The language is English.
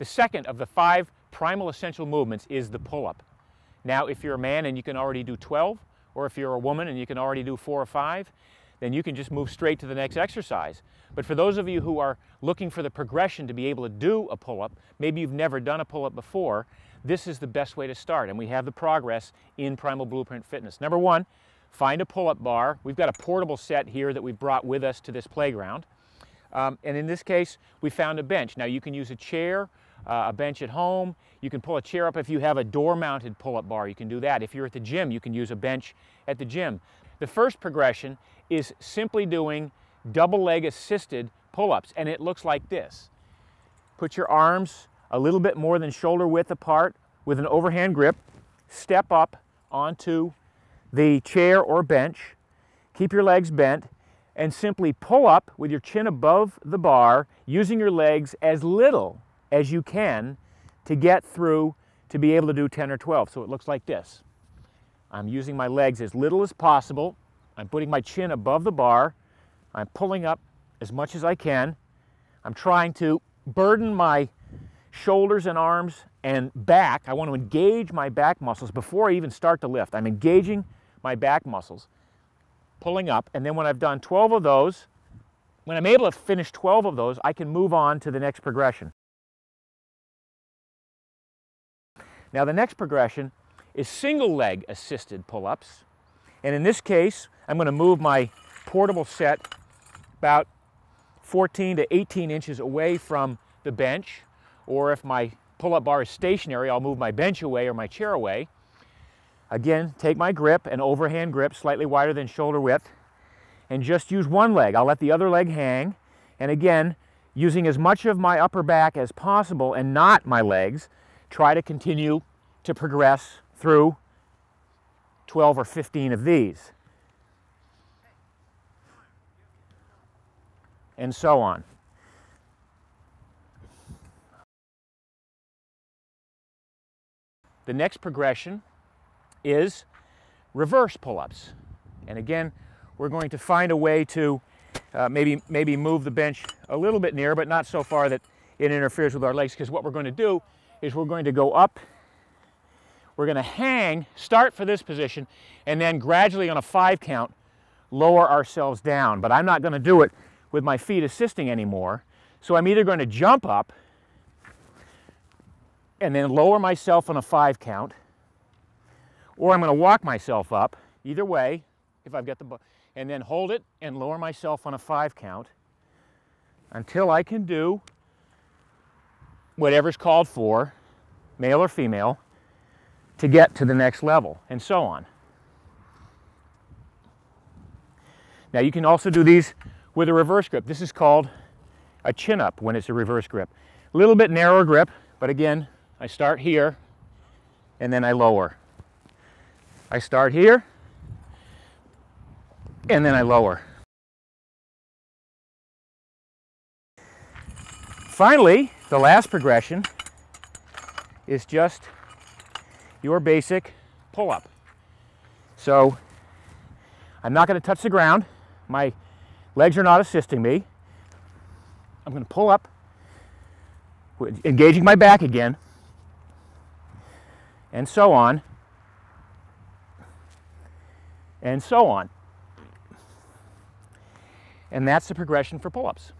The second of the five primal essential movements is the pull-up. Now, if you're a man and you can already do 12, or if you're a woman and you can already do four or five, then you can just move straight to the next exercise. But for those of you who are looking for the progression to be able to do a pull-up, maybe you've never done a pull-up before, this is the best way to start. And we have the progress in Primal Blueprint Fitness. Number one, find a pull-up bar. We've got a portable set here that we brought with us to this playground. Um, and in this case, we found a bench. Now you can use a chair, uh, a bench at home. You can pull a chair up if you have a door-mounted pull-up bar. You can do that. If you're at the gym, you can use a bench at the gym. The first progression is simply doing double leg assisted pull-ups and it looks like this. Put your arms a little bit more than shoulder width apart with an overhand grip. Step up onto the chair or bench. Keep your legs bent and simply pull up with your chin above the bar using your legs as little as you can to get through to be able to do 10 or 12. So it looks like this. I'm using my legs as little as possible. I'm putting my chin above the bar. I'm pulling up as much as I can. I'm trying to burden my shoulders and arms and back. I want to engage my back muscles before I even start to lift. I'm engaging my back muscles, pulling up, and then when I've done 12 of those, when I'm able to finish 12 of those, I can move on to the next progression. Now the next progression is single leg assisted pull-ups. And in this case, I'm going to move my portable set about 14 to 18 inches away from the bench. Or if my pull-up bar is stationary, I'll move my bench away or my chair away. Again, take my grip, an overhand grip, slightly wider than shoulder width, and just use one leg. I'll let the other leg hang. And again, using as much of my upper back as possible and not my legs, try to continue to progress through 12 or 15 of these. And so on. The next progression is reverse pull-ups. And again, we're going to find a way to uh, maybe, maybe move the bench a little bit near, but not so far that it interferes with our legs, because what we're going to do is we're going to go up we're going to hang, start for this position, and then gradually on a five count, lower ourselves down. But I'm not going to do it with my feet assisting anymore. So I'm either going to jump up and then lower myself on a five count, or I'm going to walk myself up, either way, if I've got the, and then hold it and lower myself on a five count until I can do whatever's called for, male or female, to get to the next level, and so on. Now you can also do these with a reverse grip. This is called a chin up when it's a reverse grip. A little bit narrower grip, but again, I start here and then I lower. I start here and then I lower. Finally, the last progression is just your basic pull-up. So I'm not going to touch the ground. My legs are not assisting me. I'm going to pull up, engaging my back again, and so on, and so on. And that's the progression for pull-ups.